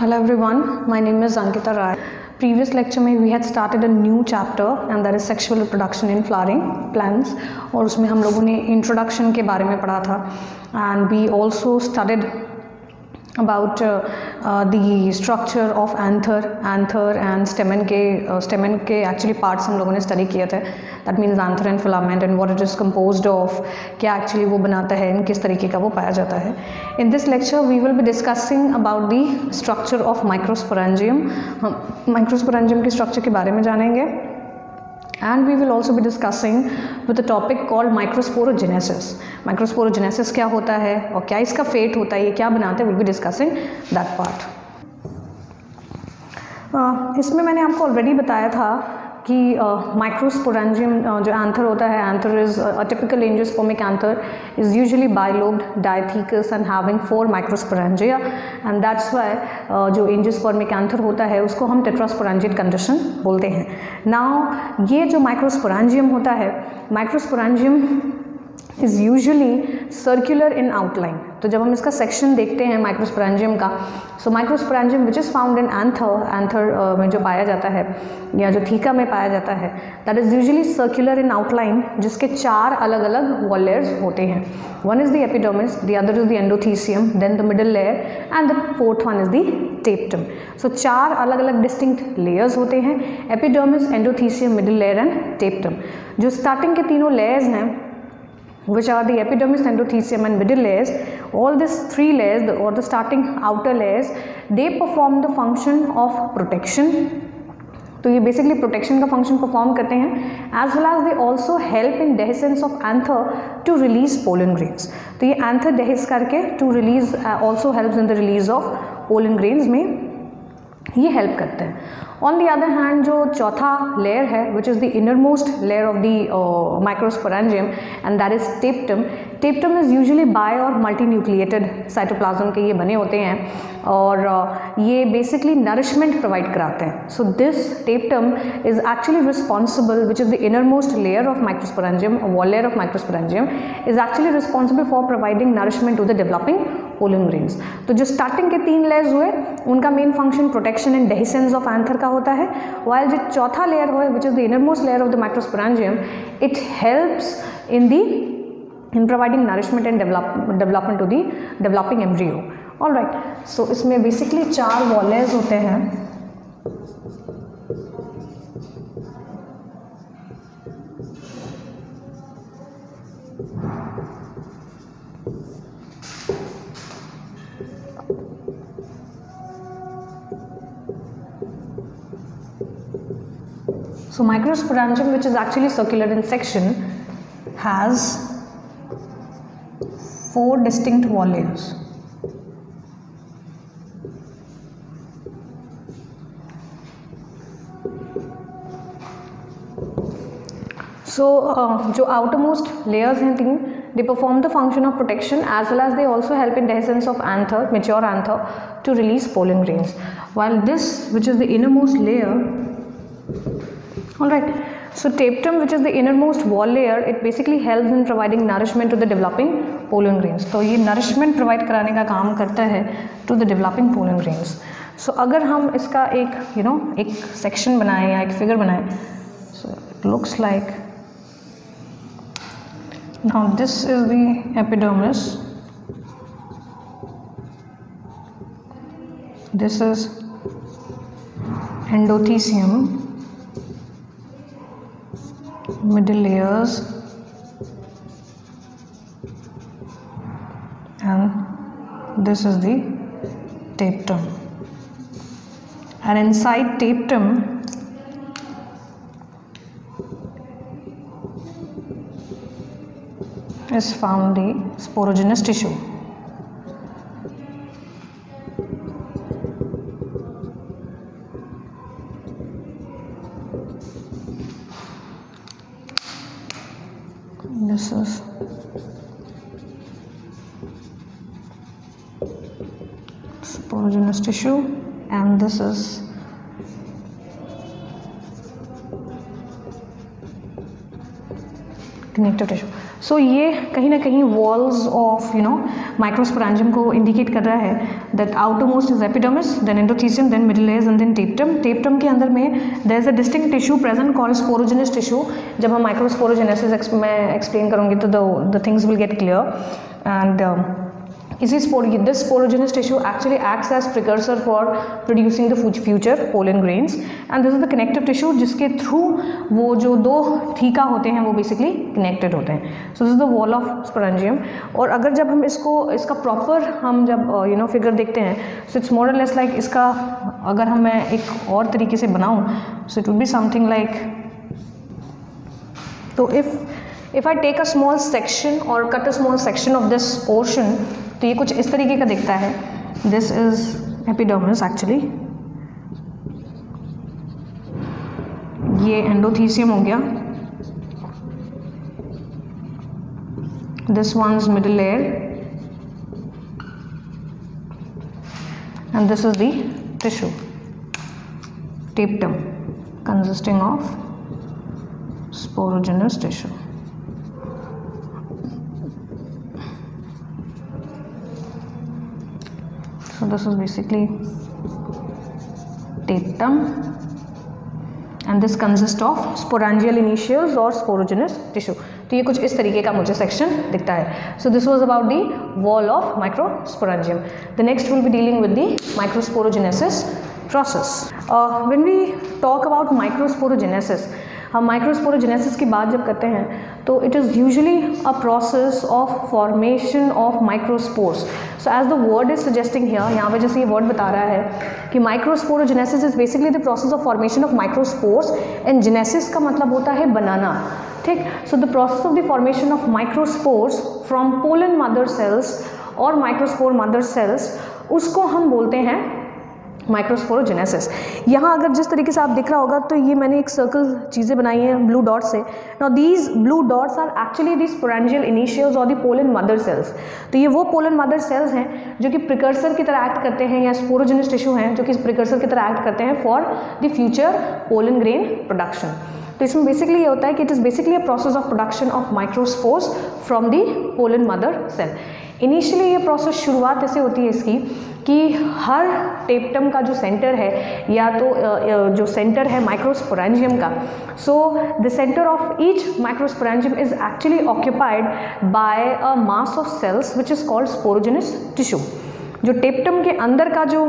Hello everyone, my name is Ankita Rai. Previous lecture में we had started a new chapter and that is sexual reproduction in flowering plants और उसमें हम लोगों ने introduction के बारे में पढ़ा था and we also studied about uh, uh, the structure of anther anther and stamen के uh, stamen के actually parts हम लोगों ने study किए थे that means anther and filament and what it is composed of क्या actually वो बनाता है and किस तरीके का वो पाया जाता है in this lecture we will be discussing about the structure of microsporangium हम microsporangium के structure के बारे में जानेंगे एंड वी विल ऑल्सो भी discussing with the topic called microsporogenesis microsporogenesis क्या होता है और क्या इसका फेट होता है, ये क्या बनाते हैं विल भी डिस्कसिंग दैट पार्ट इसमें मैंने आपको ऑलरेडी बताया था कि माइक्रोस्पोरेंजियम जो एंथर होता है anther is a typical angiospermic anther is usually bilobed dithecous and having four microsporangia and that's why जो एंजियोस्पर्मिक एंथर होता है, उसको हम टेट्रास्पोरेंजियट कंडीशन बोलते हैं। नाउ ये जो माइक्रोस्पोरेंजियम होता है microsporangium is usually circular in outline तो जब हम इसका सेक्शन देखते हैं माइक्रोस्पोरेंजियम का so microsporangium which is found in anther anther में जो पाया जाता है, या जो थीका में पाया जाता है that is usually circular in outline जिसके चार अलग अलग वॉलेयर्स होते हैं। One is the epidermis the other is the endothecium then the middle layer and the fourth one is the tapetum so चार अलग अलग डिस्टिंक्ट लेयर्स होते हैं epidermis endothecium middle layer and tapetum जो स्टार्टिंग के तीनों लेयर्स हैं which are the epidermis, endothelium and middle layers. All these three layers the, or the starting outer layers, they perform the function of protection. तो ये basically protection का function perform करते हैं as well as they also help in dehiscence of anther to release pollen grains तो ये anther dehisce करके to release also help in the release of pollen grains में ये हेल्प करते हैं ऑन दी अदर हैंड जो चौथा layer है which is the inner most layer of the microsporangium and that is tapetum tapetum is usually bi और multi nucleated cytoplasm के ये बने होते हैं और uh, ये बेसिकली नरिशमेंट प्रोवाइड कराते हैं. So this tapetum is actually responsible which is the inner most layer of microsporangium wall layer of microsporangium is actually responsible for providing nourishment to the developing pollen grains तो जो starting के तीन layers हुए उनका main function protection and dehiscence of anther का ज़्यादा होता है। वाइल जो चौथा लेयर है which is the inner most layer of the microsporangium it helps in the in providing nourishment and development to the developing embryo all right so इसमें basically चार walls होते हैं। So microsporangium which is actually circular in section has four distinct volumes. So uh, जो outermost layers हैं तीन they perform the function of protection as well as they also help in dehiscence of anther mature anther to release pollen grains while this which is the innermost layer all right so tapetum which is the innermost wall layer it basically helps in providing nourishment to the developing pollen grains तो ये nourishment provide कराने का काम करता है to the developing pollen grains so अगर हम इसका एक you know एक section बनाएँ या एक figure बनाएँ so it looks like now this is the epidermis this is endothelium middle layers and this is the tapetum. And inside tapetum is found the sporogenous tissue sporogenous tissue, and this is connective tissue so ये कहीं ना कहीं walls of you know microsporangium को indicate कर रहा है that outer most is epidermis then endothecium then middle layers and then tapetum tapetum के अंदर में there is a distinct tissue present called sporogenous tissue जब हम माइक्रोस्पोरोजेनेसिस मैं एक्सप्लेन करूँगी तो the things will get clear and इसी spore this sporogenous tissue actually acts as precursor for producing the future pollen grains and this is the connective tissue जिसके through वो जो दो ठीका होते हैं, वो बेसिकली कनेक्टेड होते हैं. So this is the wall of sporangium और अगर जब हम इसको, इसका प्रॉपर हम जब यू नो फिगर देखते हैं so it's more less like इसका, अगर हम मैं एक और तरीके से बनाऊँ so it would be something like तो if I take a small section और cut a small section of this portion तो ये कुछ इस तरीके का दिखता है। दिस इज़ एपिडोमस एक्चुअली ये एंडोथीसियम हो गया। This one middle air and this is the tissue tapetum consisting of sporogenous tissue this is basically tapetum and this consists of sporangial initials or sporogenous tissue तो ये कुछ इस तरीके का मुझे सेक्शन दिखता है so this was about the wall of microsporangium the next will be dealing with the microsporogenesis process. Uh, when we talk about microsporogenesis, हम माइक्रोस्पोरोजेनेसिस की बात जब करते हैं तो it is usually a process of formation of microspores so as the word is suggesting here यहाँ पे जैसे ये वर्ड बता रहा है कि microsporogenesis is basically the process of formation of microspores and genesis का मतलब होता है बनाना, ठीक? So the process of the formation of microspores from pollen mother cells और माइक्रोस्पोर मदर सेल्स उसको हम बोलते हैं माइक्रोस्पोरोजेनेसिस यहाँ अगर जिस तरीके से आप दिख रहा होगा तो ये मैंने एक सर्कल चीज़ें बनाई हैं ब्लू डॉट से। Now these blue dots are actually the sporangial initials और दी पोलन मदर सेल्स तो ये वो पोलन मदर सेल्स हैं, जो कि प्रिकर्सर की तरह एक्ट करते हैं, या स्पोरोजेनस टिश्यू हैं, जो कि प्रिकर्सर की तरह एक्ट करते हैं for the future pollen grain production तो इसमें बेसिकली ये होता है कि it is basically a process of production of microspores from the pollen mother cell initially ये प्रोसेस शुरुआत ऐसे होती है इसकी कि हर टेप्टम का जो सेंटर है, या तो जो सेंटर है माइक्रोस्पोरेंजियम का so the centre of each microsporangium is actually occupied by a mass of cells which is called sporogenous tissue जो टेप्टम के अंदर का जो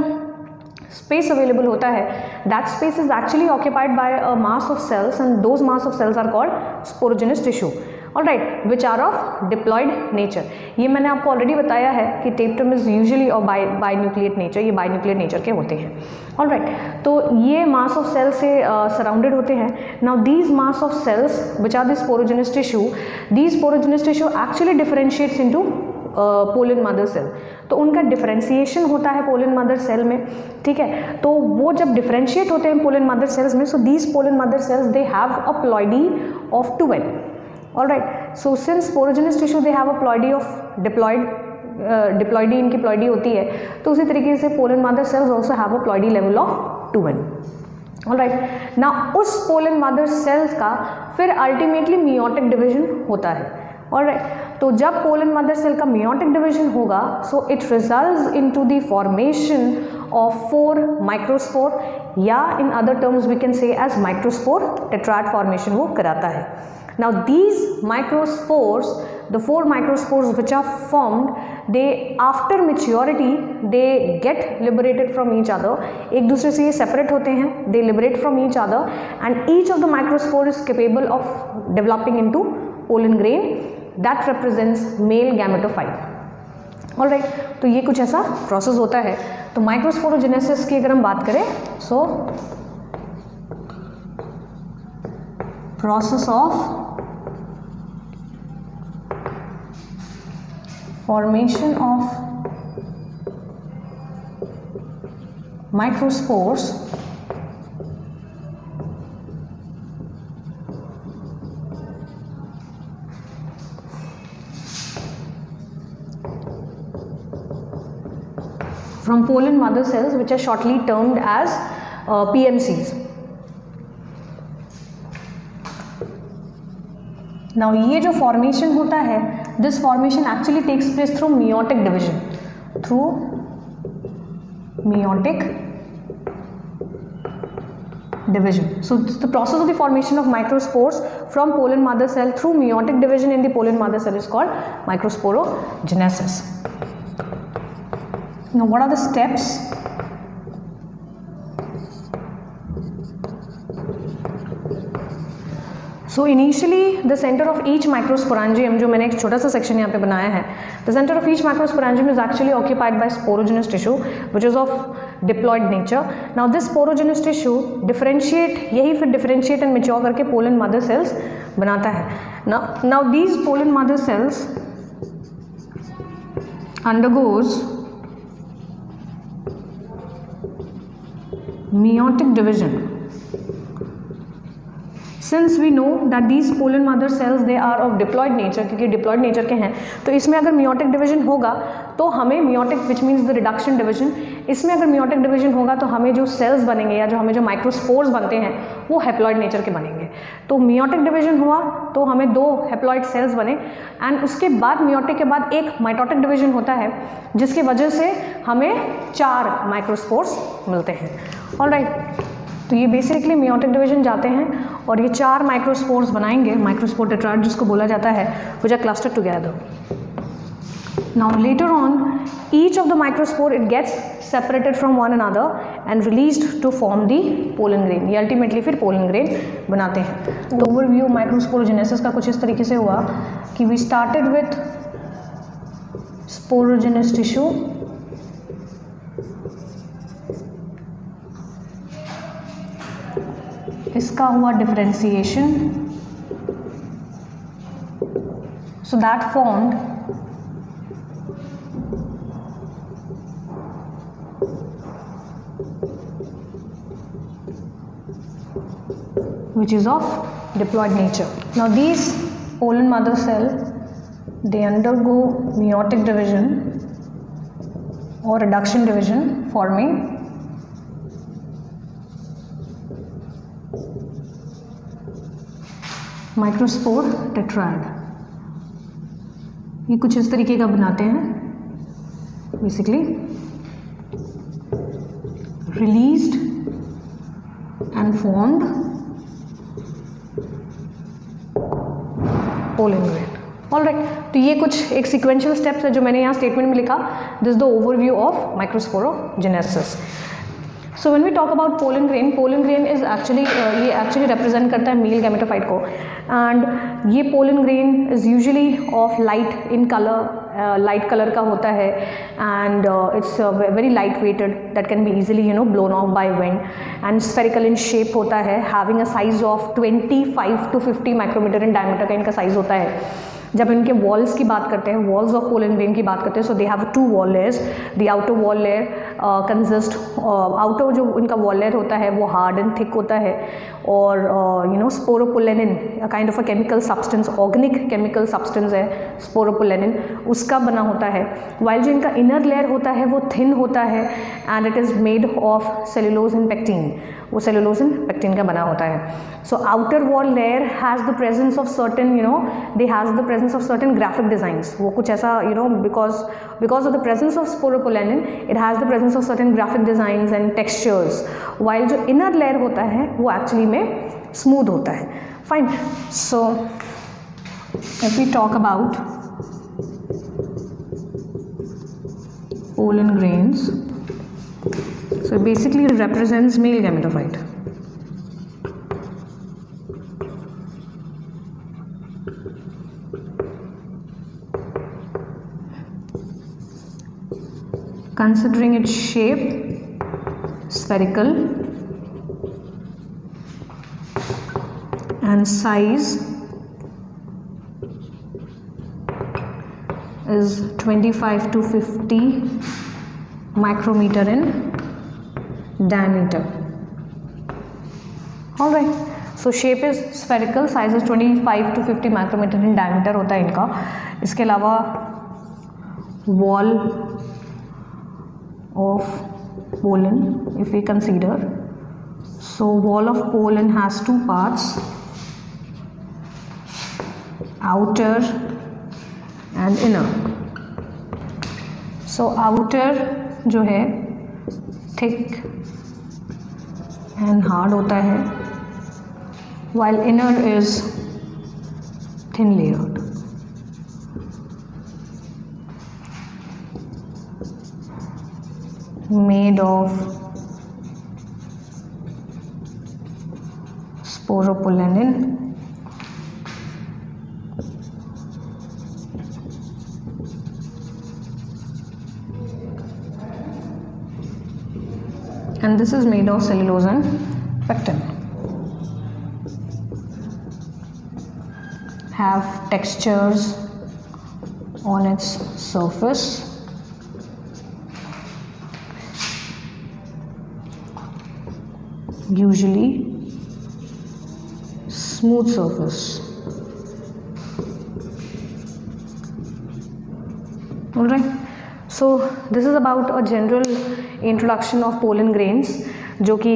स्पेस अवेलेबल होता है that space is actually occupied by a mass of cells and those mass of cells are called sporogenous tissue all right which are of diploid nature ये मैंने आपको ऑलरेडी बताया है कि टेप्टम इज़ यूजली और bi by न्यूक्लियट nature ये by न्यूक्लियट nature के होते हैं। ऑल राइट right, तो ये मास ऑफ़ सेल्स से सराउंडेड uh, होते हैं। Now these mass of cells which are this sporogenous tissue these sporogenous tissue actually differentiates into pollen mother cell तो उनका डिफरेंशिएशन होता है पोलिन मदर सेल में ठीक है? तो वो जब डिफरेंशिएट होते हैं पोलिन मदर सेल्स में so these pollen mother cells they have a ploidy of twelve all right. So since sporogenous tissue, they have a ploidy of diploid diploidy इनकी प्लॉयडी होती है तो उसी तरीके से pollen mother cells also have a ploidy level of two N all right ना उस pollen mother sales का फिर अल्टीमेटली मियोटिक डिविजन होता है. और राइट तो जब पोलन मदर सेल का मियोटिक डिविजन होगा so it result in to the formation of four microspore या in other terms we can say as microspore tetrad formation वो कराता है. Now these microspores, the four microspores which are formed, they after maturity they get liberated from each other. एक दूसरे से ये separate होते हैं, they liberate from each other and each of the microspore is capable of developing into pollen grain that represents male gametophyte. Right right, तो ये कुछ ऐसा प्रोसेस होता है तो माइक्रोस्पोरोजेनेसिस की अगर हम बात करें so process of formation of microspores from pollen mother cells which are shortly termed as uh, PMCs. Now ये जो फॉर्मेशन होता है this formation actually takes place through meiotic division through meiotic division. So the process of the formation of microspores from pollen mother cell through meiotic division in the pollen mother cell is called microsporogenesis. Now what are the steps so initially the centre of each microsporangium जो मैंने एक छोटा सा section यहाँ पे बनाया है the centre of each microsporangium is actually occupied by sporogenous tissue which is of diploid nature now this sporogenous tissue differentiate यही फिर डिफरेंशिएट एंड मेच्योर करके पोलन मदर सेल्स बनाता है। Now these pollen mother cells undergoes meiotic division. Since we know that these pollen mother cells they are of diploid nature क्योंकि diploid nature के हैं तो इसमें अगर मियोटिक डिवीज़न होगा तो हमें meiotic which means the reduction division इसमें अगर मियोटिक डिवीज़न होगा तो हमें जो सेल्स बनेंगे या जो हमें जो माइक्रोस्पोर्स बनते हैं, वो हेप्लॉयड नेचर के बनेंगे। तो मियोटिक डिवीज़न हुआ तो हमें दो हेप्लॉयड सेल्स बने एंड उसके बाद मियोटिक के बाद एक माइटोटिक डिवीज़न होता है, जिसकी वजह से हमें चार माइक्रोस्पोर्स मिलते हैं। ऑल राइट तो ये बेसिकली मियोटिक डिवीज़न जाते हैं और ये चार माइक्रोस्पोर्स बनाएँगे माइक्रोस्पोर टेट्राइड जिसको बोला जाता है which are cluster together now later on each of the microspore it gets separated from one another and release to form the pollen grain ये अल्टीमेटली फिर पोलन ग्रेन बनाते हैं. तो ओवरव्यू माइक्रोस्पोरोजेनेसिस का कुछ इस तरीके से हुआ कि we started with sporogenous tissue इसका हुआ differentiation so that formed which is of diploid nature. Now these pollen mother cell they undergo meiotic division or reduction division forming microspore tetrad ये कुछ इस तरीके का बनाते हैं। Basically released and formed pollen all right तो ये कुछ एक सिक्वेंशियल स्टेप्स है जो मैंने यहाँ स्टेटमेंट में लिखा। This the overview of microsporogenesis so when we talk about pollen grain pollen grain is actually ये एक्चुअली रिप्रेजेंट करता है मेल गैमेटोफाइट को. एंड ये pollen grain is usually of light in colour light colour का होता है. And it's very light weighted that can be easily you know blown off by wind and spherical in shape होता है having a size of 25 to 50 micrometer in diameter का इनका size होता है. जब इनके वॉल्स की बात करते हैं वॉल्स ऑफ़ पोलन ग्रेन की बात करते हैं so they have two wall layers the outer wall layer consist outer जो इनका वॉल लेयर होता है, वो हार्ड एंड थिक होता है. और you know sporopollenin kind of a chemical substance organic chemical substance है स्पोरोपोलेनिन उसका बना होता है. वाइल जो इनका इनर लेयर होता है, वो थिन होता है and it is made of cellulose in pectin वो सेलुलोजन पेक्टिन का बना होता है। So outer wall layer has the presence of certain you know they has the presence of certain graphic designs वो कुछ ऐसा you know because because of the presence of sporopollenin it has the presence of certain graphic designs and textures while जो inner layer होता है, वो actually में smooth होता है। Fine so if you talk about pollen grains so basically it represents male gametophyte considering its shape spherical and size is 25 to 50 micrometer in diameter all right so shape is spherical size is 25 to 50 micrometer in diameter होता है इनका इसके अलावा wall of pollen if we consider so wall of pollen has two parts outer and inner so outer जो है thick and hard होता है while inner is thin layered made of sporopollenin and this is made of cellulose and pectin. Have textures on its surface. Usually smooth surface. All right. So this is about a general introduction of pollen grains जो कि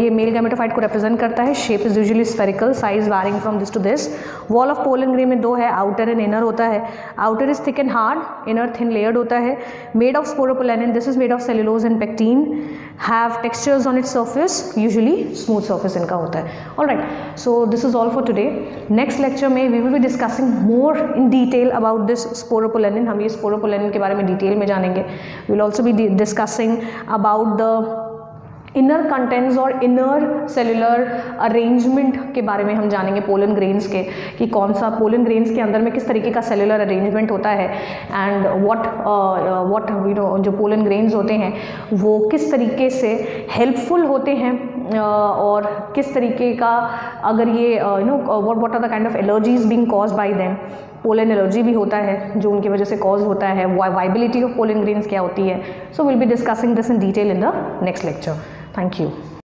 ये male gametophyte को represent करता है। Shape is usually spherical size varying from this to this wall of pollen grain में दो है outer and inner होता है। Outer is thick and hard inner thin layered होता है। Made of sporopollenin this is made of cellulose and pectin have textures on its surface usually smooth surface इनका होता है। All right so this is all for today next lecture में we will be discussing more in detail about this sporopollenin हम ये sporopollenin के बारे में detail में जानेंगे। We will also be discussing about the inner contents और inner cellular arrangement के बारे में हम जानेंगे पोलन ग्रेन्स के कि कौन सा पोलन ग्रेन्स के अंदर में किस तरीके का सेलुलर अरेंजमेंट होता है and what what you know जो पोलन ग्रेन्स होते हैं वो किस तरीके से हेल्पफुल होते हैं uh, और किस तरीके का अगर ये you know what what are the kind of allergies being cause by them pollen allergy भी होता है जो उनकी वजह से कॉज होता है वाइबिलिटी ऑफ़ पोलन ग्रेन्स क्या होती है? So will be discussing this in detail in the next lecture Thank you.